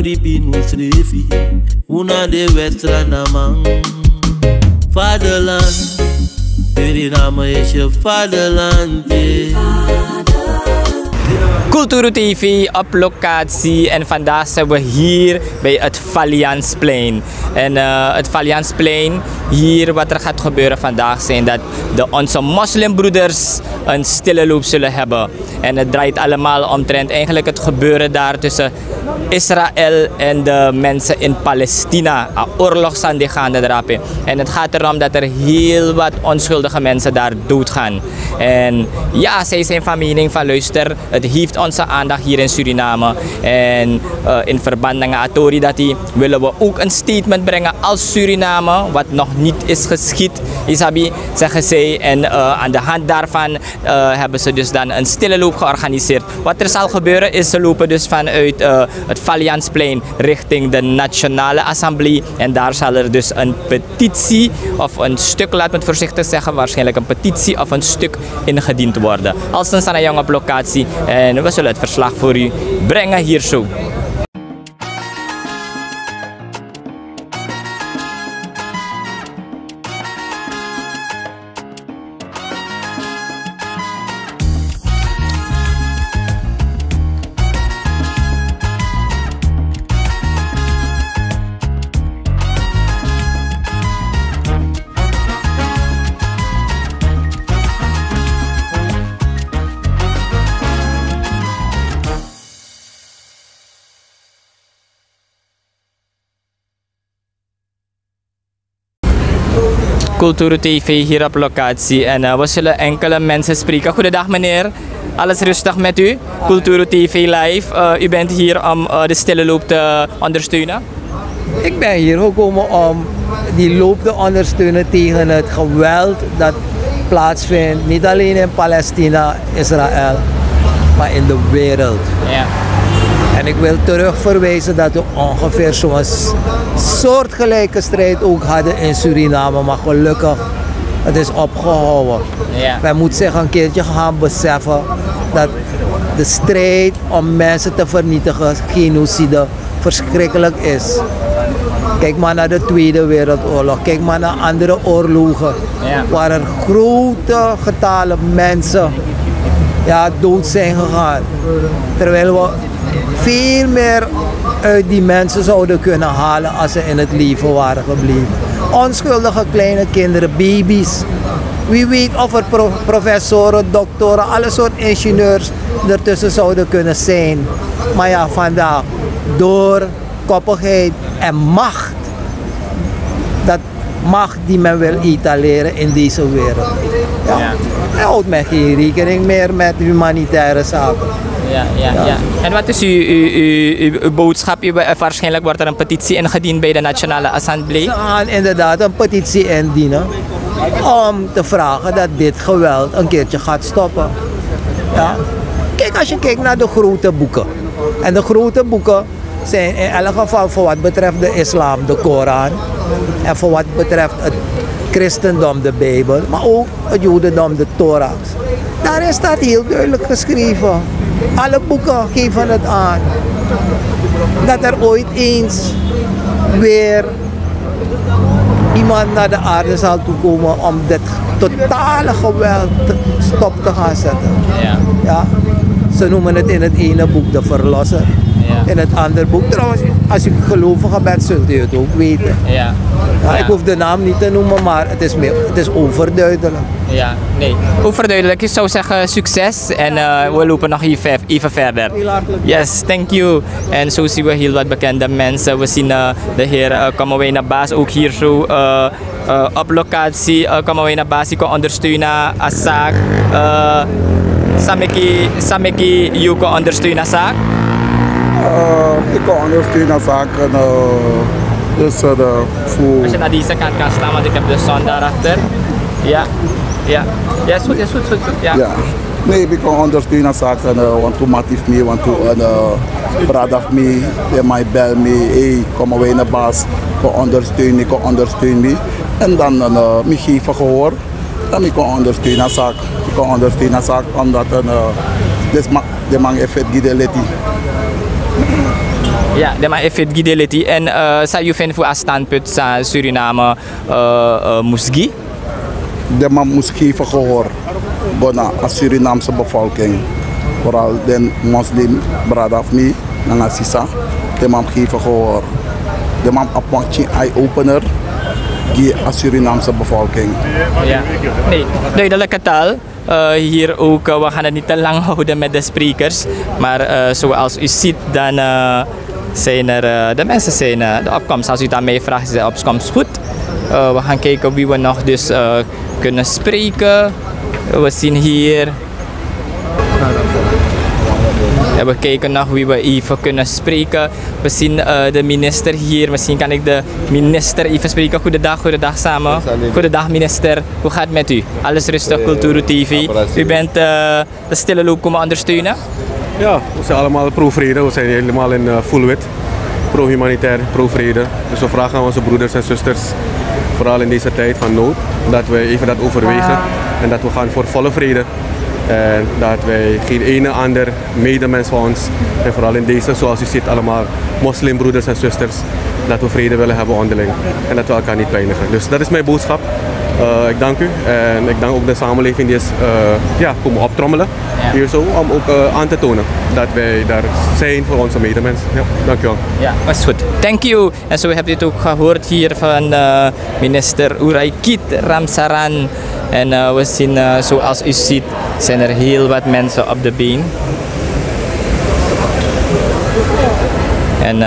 na bripi nu srefi Una de westra na man Vaderland Suriname is je vaderland yeah. Culturo TV op locatie en vandaag zijn we hier bij het Valiansplein. En uh, het Valiansplein, hier wat er gaat gebeuren vandaag zijn dat de, onze moslimbroeders een stille loop zullen hebben. En het draait allemaal omtrent eigenlijk het gebeuren daar tussen Israël en de mensen in Palestina. Een oorlog aan die gaande drapen. En het gaat erom dat er heel wat onschuldige mensen daar doodgaan. En ja, zij zijn van mening van luister, het heeft onze aandacht hier in Suriname. En uh, in verband met Atori dat die, willen we ook een statement brengen als Suriname, wat nog niet is geschied, Isabi, zeggen zij. En uh, aan de hand daarvan uh, hebben ze dus dan een stille loop georganiseerd. Wat er zal gebeuren is, ze lopen dus vanuit het Valiansplein richting de Nationale Assemblée. En daar zal er dus een petitie of een stuk, laat me het voorzichtig zeggen, waarschijnlijk een petitie of een stuk ingediend worden. Als een Sanayang op locatie. En we zullen het verslag voor u brengen hier zo. Cultuur TV hier op locatie en uh, we zullen enkele mensen spreken. Goedendag meneer, alles rustig met u? Cultuur TV live, uh, u bent hier om uh, de stille loop te ondersteunen? Ik ben hier gekomen om die loop te ondersteunen tegen het geweld dat plaatsvindt, niet alleen in Palestina, Israël, maar in de wereld. Ja. En ik wil terug verwijzen dat we ongeveer zo'n soortgelijke strijd ook hadden in Suriname. Maar gelukkig, het is opgehouden. Ja. Wij moeten zich een keertje gaan beseffen dat de strijd om mensen te vernietigen, genocide, verschrikkelijk is. Kijk maar naar de Tweede Wereldoorlog. Kijk maar naar andere oorlogen. Ja. Waar er grote getallen mensen ja, dood zijn gegaan. Terwijl we veel meer uit die mensen zouden kunnen halen als ze in het leven waren gebleven. Onschuldige kleine kinderen, baby's. Wie weet of er pro professoren, doktoren, alle soort ingenieurs ertussen zouden kunnen zijn. Maar ja, vandaag door koppigheid en macht. Dat macht die men wil etaleren in deze wereld. Ja. Houdt met geen rekening meer met humanitaire zaken. Ja, ja, ja. En wat is uw, uw, uw, uw boodschap? U, waarschijnlijk wordt er een petitie ingediend bij de Nationale Assemblée. Ze gaan inderdaad een petitie indienen om te vragen dat dit geweld een keertje gaat stoppen. Ja. Kijk, als je kijkt naar de grote boeken. En de grote boeken zijn in elk geval voor wat betreft de islam, de Koran. En voor wat betreft het christendom, de Bijbel. Maar ook het jodendom, de Torah. Daarin staat heel duidelijk geschreven. Alle boeken geven het aan. Dat er ooit eens weer iemand naar de aarde zal toekomen om dit totale geweld stop te gaan zetten. Ja. Ja. Ze noemen het in het ene boek de verlosser. Ja. In het andere boek, trouwens, als u gelovige bent, zult u het ook weten. Ja. Ja, ik hoef de naam niet te noemen, maar het is, meer, het is overduidelijk. Ja, nee. Overduidelijk. Ik zou zeggen succes en uh, we lopen nog even, even verder. Heel hartelijk Yes, thank you. En zo zien we heel wat bekende mensen. We zien uh, de heer uh, Kamawena Baas ook hier zo uh, op locatie. Uh, Kamawena Baas die kan ondersteunen als zaak. Uh, Sameki, Sameki, you kan ondersteunen als zaak. Uh, ik kan ondersteunen zaken. Uh, dus uh, voor. Als je naar deze kant kan staan, want ik heb de zon daarachter. Ja, ja. Ja, is goed, is goed, is goed. Ja. Ja. Nee, ik kan ondersteunen zaken. Uh, want toen maakt me, want toen uh, praat af me, de mij bel me, hey, kom wij naar baas, kan ondersteunen, ik kan ondersteunen me. En dan uh, me geven gehoor, dan ik kan ondersteunen zaak. Ik kan ondersteunen zaak omdat uh, dus ma de man effect gide leti. Ja, de maar effect gidelity. En uh, zou je vinden voor als standpunt sa Suriname uh, uh, musgi? De man moest geven gehoor bona aan Surinaamse bevolking. Vooral de moslim bradaf me, nanga sisa. De man geven gehoor. De man apantje eye-opener die aan Surinaamse bevolking. Ja, nee, duidelijke taal. Uh, hier ook, uh, we gaan het niet te lang houden met de sprekers. Maar uh, zoals u ziet, dan zijn er, de mensen zijn, de opkomst, als u daarmee vraagt, is de opkomst goed. We gaan kijken wie we nog dus kunnen spreken. We zien hier. We kijken nog wie we even kunnen spreken. We zien uh, de minister hier. Misschien kan ik de minister even spreken. Goedendag, goedendag samen. Goedendag minister. Hoe gaat het met u? Alles rustig, Cultuur TV. U bent uh, de stille loop komen ondersteunen? Ja, we zijn allemaal pro-vrede. We zijn helemaal in full wit. Pro-humanitair, pro-vrede. Dus we vragen aan onze broeders en zusters, vooral in deze tijd van nood, dat we even dat overwegen. En dat we gaan voor volle vrede. En dat wij geen ene ander medemens van ons, en vooral in deze, zoals u ziet, allemaal moslimbroeders en zusters, dat we vrede willen hebben onderling. En dat we elkaar niet pijnigen. Dus dat is mijn boodschap. Uh, ik dank u en ik dank ook de samenleving die is uh, ja, komen optrommelen ja. hier zo om ook uh, aan te tonen dat wij daar zijn voor onze medemens. Ja, dank u wel. Ja, is goed. Thank you. En zo heb je het ook gehoord hier van minister Uraikit Ramsaran. En we zien, zoals u ziet, zijn er heel wat mensen op de been. En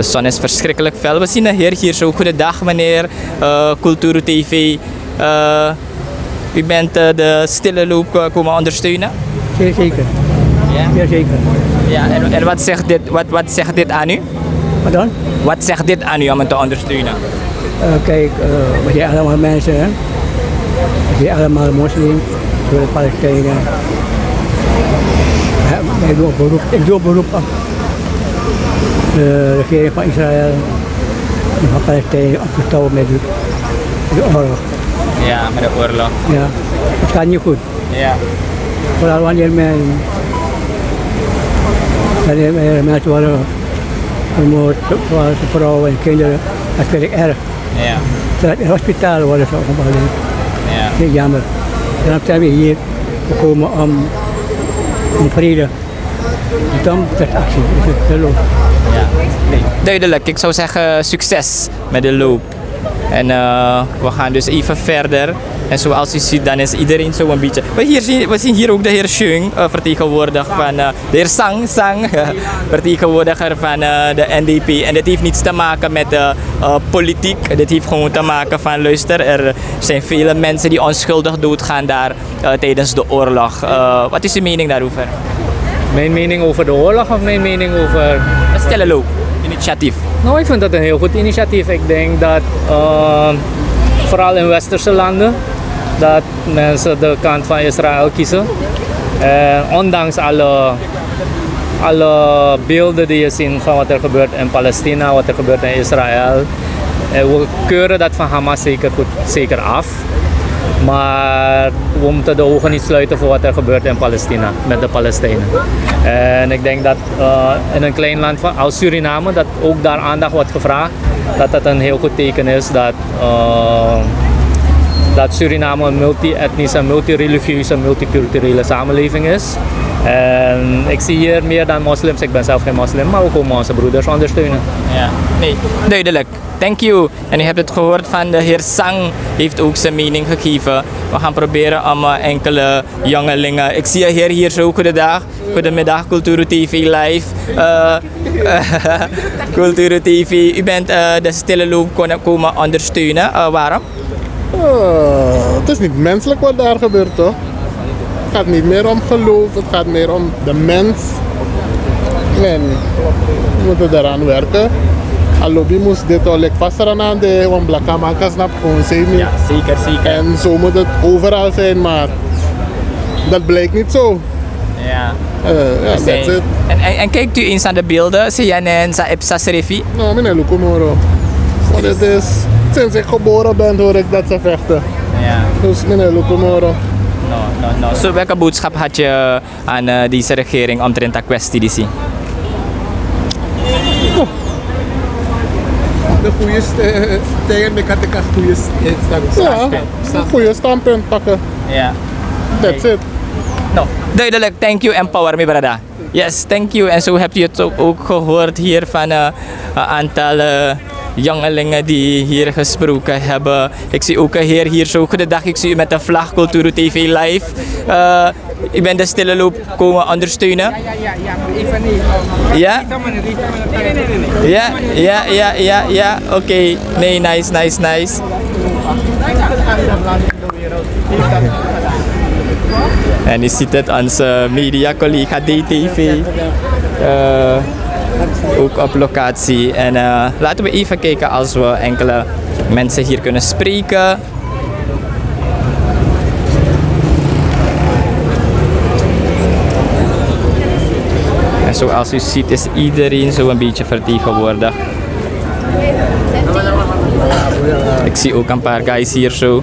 de zon is verschrikkelijk fel. We zien de heer hier zo. Goedendag meneer, uh, Cultuur TV. Uh, u bent uh, de stille loop komen ondersteunen? Zeer zeker. Ja? Zeer zeker. Ja, en, en wat, zegt dit, wat, wat zegt dit aan u? Wat dan? Wat zegt dit aan u om het te ondersteunen? kijk, we zijn allemaal mensen, hè? Zijn allemaal moslims, we zijn Palestijnen. Ik doe beroep, ik doe beroep af de regering van Israël en van Palestijn opgestouwd met de, de oorlog. Ja, met de oorlog. Ja, het gaat niet goed. Ja. Vooral wanneer men wanneer mensen worden vermoord, vrouwen en kinderen, dat vind ik erg. Ja. Zodat in hospitalen worden zo gemaakt. Ja. Dat is jammer. Daarom zijn we hier gekomen om, om vrede. En dan ter actie. Dus het ja, nee. Duidelijk, ik zou zeggen succes met de loop. En uh, we gaan dus even verder. En zoals u ziet, dan is iedereen zo een beetje. We, hier zien, we zien hier ook de heer Schung, uh, vertegenwoordiger van uh, de heer Sang, Sang vertegenwoordiger van de NDP. En dit heeft niets te maken met de politiek. Dit heeft gewoon te maken van, luister, er zijn vele mensen die onschuldig doodgaan daar tijdens de oorlog. wat is uw mening daarover? Mijn mening over de oorlog of mijn mening over... Loop, initiatief. Nou, ik vind dat een heel goed initiatief. Ik denk dat uh, vooral in westerse landen dat mensen de kant van Israël kiezen. En ondanks alle, alle beelden die je ziet van wat er gebeurt in Palestina, wat er gebeurt in Israël, we keuren dat van Hamas zeker, goed, zeker af. Maar we moeten de ogen niet sluiten voor wat er gebeurt in Palestina met de Palestijnen. En ik denk dat uh, in een klein land van, als Suriname, dat ook daar aandacht wordt gevraagd, dat dat een heel goed teken is dat, dat Suriname een multi-etnische, multi-religieuze, multiculturele samenleving is. En ik zie hier meer dan moslims, ik ben zelf geen moslim, maar we komen onze broeders ondersteunen. Ja, nee, duidelijk. Thank you. En u hebt het gehoord van de heer Sang, heeft ook zijn mening gegeven. We gaan proberen om uh, enkele jongelingen. Ik zie een heer hier zo, goedendag. Goedemiddag, Cultuur TV live. Uh, Cultuur TV, u bent uh, de stille loop komen ondersteunen. Waarom? Het is niet menselijk wat daar gebeurt, toch? Het gaat niet meer om geloof, het gaat meer om de mens. En we moeten daaraan werken. Alobi moest dit al like, vast aan de want Blakamaka snap gewoon zeker Ja, zeker, zeker. En zo moet het overal zijn, maar dat blijkt niet zo. Ja. Uh, ja, that's it. En, en, en, kijkt u eens aan de beelden, zie jij en sa Epsa Serifi? Nou, meneer Lukumoro. Want het is, sinds ik geboren ben hoor ik dat ze vechten. Ja. Dus meneer Lukumoro. No, no, no. So, welke boodschap had je aan uh, deze regering omtrent dat kwestie die zie? de goede tegen ik had ik een goede Ja, een goede standpunt pakken. Ja. That's it. No, duidelijk. Thank you, Empower me, brada. Yes, thank you. En zo heb je het ook, gehoord hier van eh, een aantal eh, jongelingen die hier gesproken hebben. Ik zie ook een heer hier zo. Goedendag, ik zie u met de vlag Culturo TV live. Eh u bent de stille loop komen ondersteunen. Ja, ja, ja, maar even niet. Ja? Nee, nee, nee, nee. Ja, ja, ja, ja, ja. Oké. Nee, nice, nice, nice. En je ziet het, onze media-collega DTV. eh, ook op locatie. En eh, laten we even kijken als we enkele mensen hier kunnen spreken. En zoals u ziet is iedereen zo een beetje vertegenwoordigd. Ik zie ook een paar guys hier zo.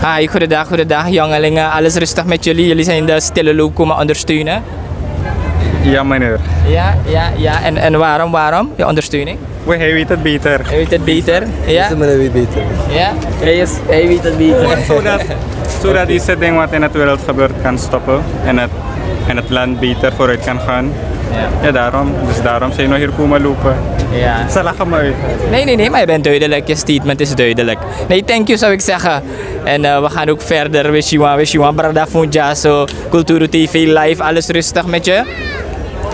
Hi, goedendag, goedendag jongelingen. Alles rustig met jullie? Jullie zijn de stille loop komen ondersteunen? Ja, meneer. Ja, ja, ja. En, en waarom, waarom? Je ondersteuning? We hij weet het beter. Hij weet het beter? Ja? meneer weet beter. Ja? Hij, is, hij weet het beter. Zodat, zodat deze ding wat in het wereld gebeurt kan stoppen en het, en het land beter vooruit kan gaan. Ja. Ja, daarom. Dus daarom zijn we hier komen lopen. Ja. Ze lachen me uit. Nee, nee, nee, maar je bent duidelijk. Je statement is duidelijk. Nee, thank you zou ik zeggen. En eh, we gaan ook verder. Wishiwa, wishiwa, brada funja, so Culturo TV live. Alles rustig met je?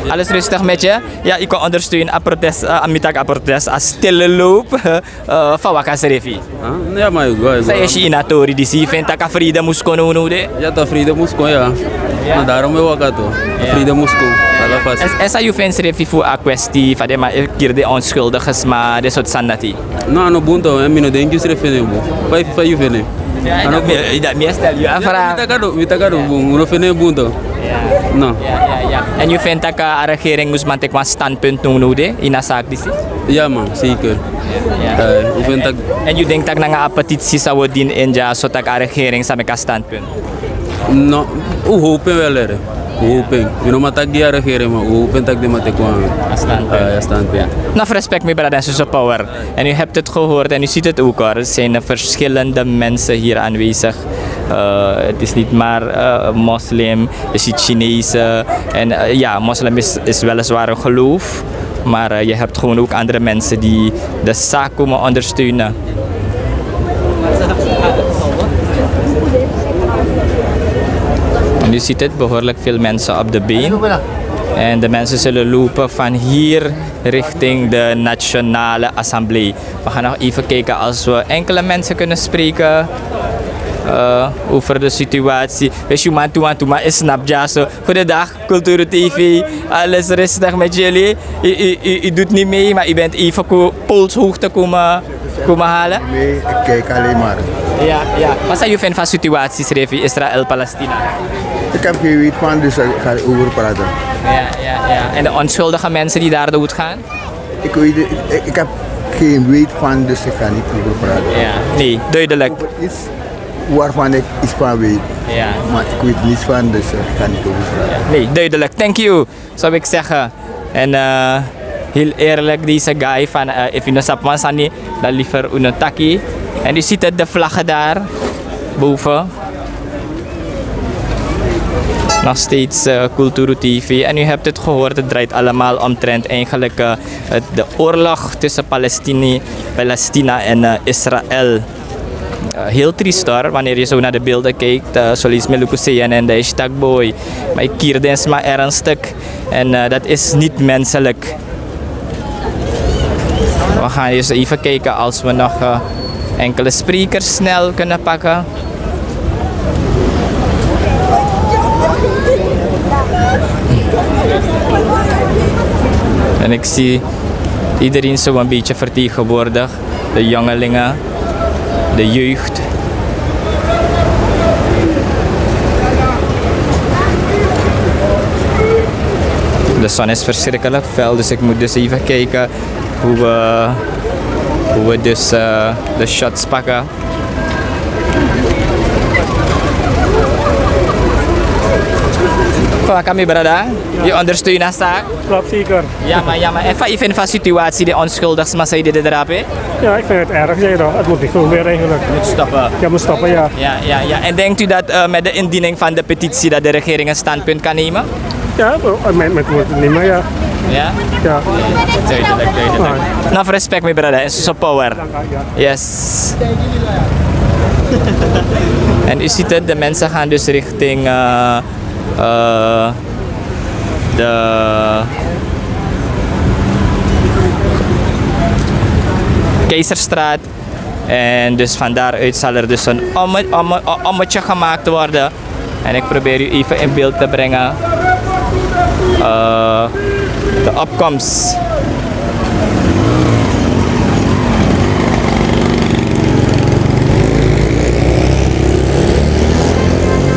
Alles rustig met je? Ja, ik kan ondersteunen aan protest, uh, aan mitak aan protest, aan stille loop uh, van Waka Serefi. Ja, maar ik ga. Saya si inatori di si venta ka Frida Muscono no de. Ja, ta Frida Musco, ja. Ja. Maar daarom wil ik het toch. Ja. Frida Musco. Alla fast. Es esa you fens refi fu a kwesti fa de ma kier de onschuldiges maar de soort sandati. No, no bunto, en mino denk je schrijf je bo. Vijf vijf je vene. Ja, dat meer dat meer stel je afvraag. Mita kado, mita kado bo. Uno vene bunto. No. Ja, ja, ja. En je vindt dat de regering moest man een standpunt nu de in een zaak Ja man, zeker. Ja. Eh, ik vind dat En je denkt dat na een petitie zou worden in zodat de regering samen kan standpunt. no, u hopen wel er. U hopen. Je no matak die regering maar u hopen dat die mate kwam. Standpunt. Standpunt. Nou, respect met brada en power. En u hebt het gehoord en u ziet het ook hoor. Er zijn verschillende mensen hier aanwezig. Uh, het is niet maar uh, moslim, je ziet Chinese. En uh, ja, moslim is, is weliswaar een geloof. Maar uh, je hebt gewoon ook andere mensen die de zaak komen ondersteunen. En u ziet het, behoorlijk veel mensen op de been. En de mensen zullen lopen van hier richting de Nationale Assemblée. We gaan nog even kijken als we enkele mensen kunnen spreken uh, over de situatie. Weet je, man, toe aan toe, maar is zo. Goedendag, Cultuur TV. Alles rustig met jullie. U, u, u, u doet niet mee, maar u bent even polshoogte komen, komen halen. Nee, ik kijk alleen maar. Ja, ja. Wat zijn jullie van situaties, Revi, Israël-Palestina? Ik heb geen weet van, dus ik ga over praten. Ja, ja, ja. En de onschuldige mensen die daar doodgaan? Ik, weet, ik, ik heb geen weet van, dus ik ga niet over praten. Ja, nee, duidelijk. Iets waarvan ik iets van weet. Ja. Maar ik weet niets van, dus ik ga niet over praten. Nee, duidelijk. Thank you, zou ik zeggen. En eh, heel eerlijk, deze guy van uh, if you know Mansani, dan liever Unotaki. En u ziet het, de vlaggen daar boven. Nog steeds uh, Culturo TV. En u hebt het gehoord, het draait allemaal omtrent eigenlijk eh, het, de oorlog tussen Palestina, Palestina en eh, Israël. Uh, heel triest hoor, wanneer je zo naar de beelden kijkt. Uh, zoals Meluku en de hashtag boy. Maar ik kierde eens maar ernstig. En uh, dat is niet menselijk. We gaan eens even kijken als we nog uh, enkele sprekers snel kunnen pakken. Ik zie iedereen zo een beetje vertegenwoordigd. De jongelingen, de jeugd. De zon is verschrikkelijk fel, dus ik moet dus even kijken hoe we, hoe we dus uh, de shots pakken. Van kami brada, je ondersteunt de zaak. Klopt, zeker. Ja, maar ja, maar even even van situatie die onschuldig is, maar zij dit erop, hè? Ja, ik vind het erg, zeg je Het moet niet gebeuren eigenlijk. Moet stoppen. Ja, moet stoppen, ja. Ja, ja, ja. En denkt u dat eh, met de indiening van de petitie dat de regering een standpunt kan nemen? Ja, met, met moet niet meer, ja. Ja? Ja. Duidelijk, duidelijk. Enough respect, my brother. En so power. Yes. en u ziet het, de mensen gaan dus richting eh, eh, de Keizerstraat. En dus van daaruit zal er dus een omme- omme- ommetje gemaakt worden. En ik probeer u even in beeld te brengen. Eh, de opkomst.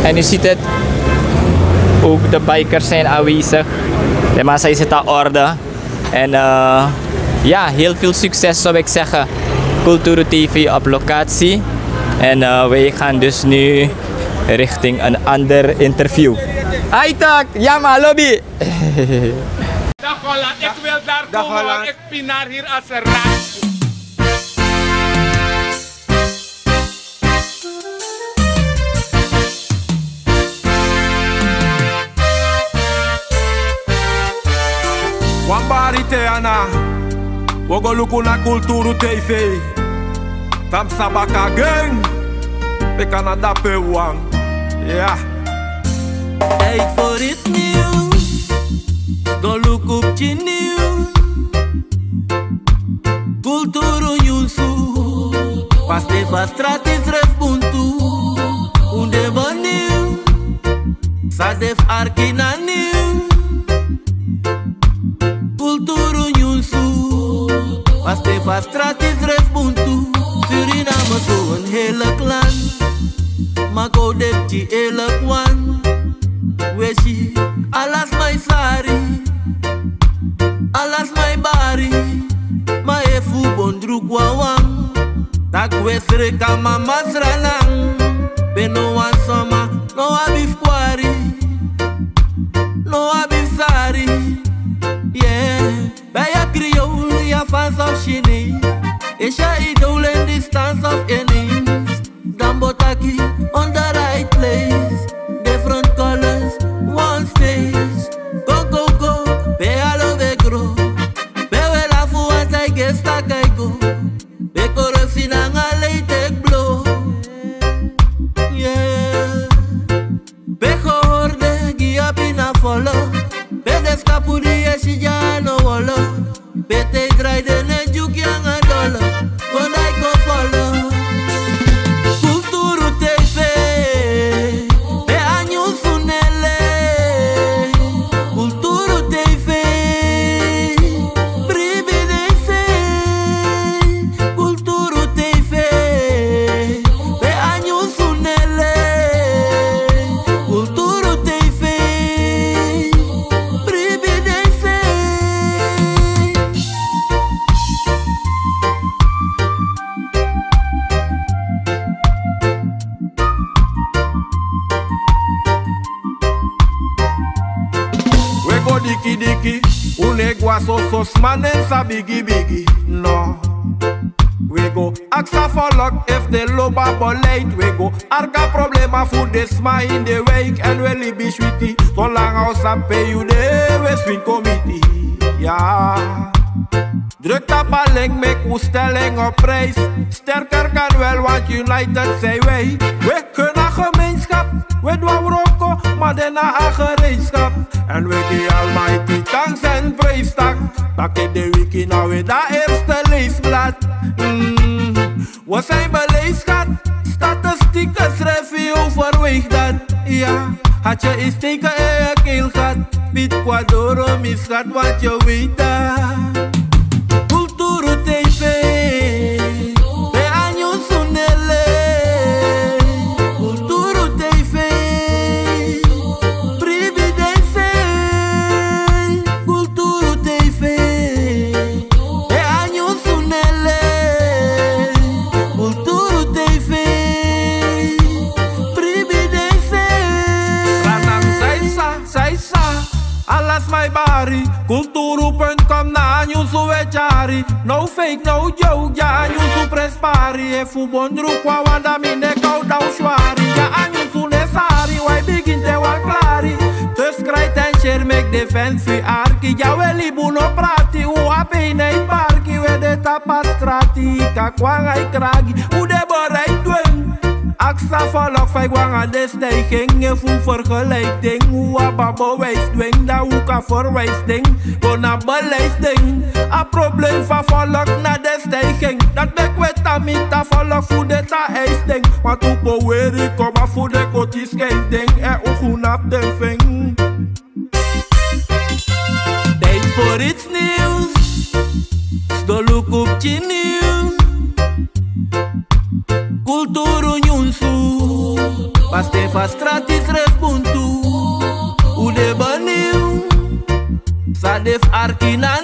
En u ziet het, ook de bikers zijn aanwezig. De massa is het aan orde. En eh, ja, heel veel succes zou ik zeggen. Culturo TV op locatie. En eh, wij gaan dus nu richting een ander interview. Aitak, Yama Lobby. Dag Holland, ik wil daar komen, want ik pinaar hier als een rat. Wambari Teana, Wogo luku na Kulturu TV. Tam Sabaka Gang, de Canada Pewang. Ja. Tijd voor het nieuws. Go look op je nieuws. Culturo Yusu. Pas de va stratis respuntu. Unde boniu. Sadef arkina nieuw. Vastrat is resbuntu Suriname to een heerlijk clan Maar go dit die where she Alas my sari Alas my bari. Maar efu bon druk wawang Tak wesre kama masrana Misha he don't lend the stance of aliens. Dambotaki on the right place. Different colors, one stage. Go, go, go, be all over grow. Be well off once I get stuck, go. Be corruption and take blow. Yeah. Be horde, give up in follow. Be the scapuli, yeah, she diki diki, unegwa so so smanen sa bigi bigi. No. We go aksa for luck if the loba boleit. We go arka problema voor de sma in de week. En we libi sweetie, so lang als aan pay you de we swing committee. Ja. Druk dat balling, make uw stelling op prijs. Sterker kan wel, want United zijn wij. We kunnen gemeenschap, we doen roko, maar daarna een gereedschap. En we die almighty thanks en praise tak. Dat in de wiki nou weer dat eerste leesblad. Mm, we zijn beleefd. Statistieken schrijf je overweeg dat. Ja, had je eens teken in je keel gehad. Piet Quadoro misgaat, want je weet dat. No fake, no joke, ja anyu press party E fu bon drukwa wanda mine kau dau șoari Ja anyu su nesari, wai begin te wan clari Te scrai ten share, make defense fi arki. Ja we libu no prati, u apei nei parki. We de tapa strati, ka kwang ai kragi. U de Aksa volk vijf wangen de stijging Je voelt vergelijking Hoe abba bewijs dwing Dat hoe kan verwijs ding Go naar beleidsding A probleem van volk naar de stijging Dat ik weet dat niet dat volk voor de ta eis ding Want hoe beweer ik kom maar voor de koties ding En ook goed naar de ving Tijd voor iets nieuws. Stoluk op je Paste fa stratis respuntu Ude baniu Sadef arkina